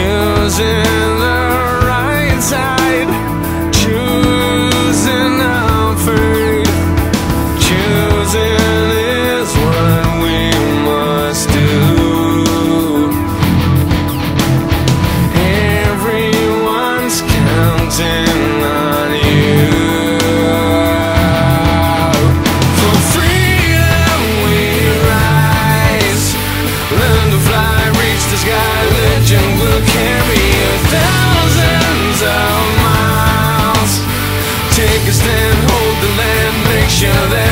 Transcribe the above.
choosing us stand, hold the land, make sure that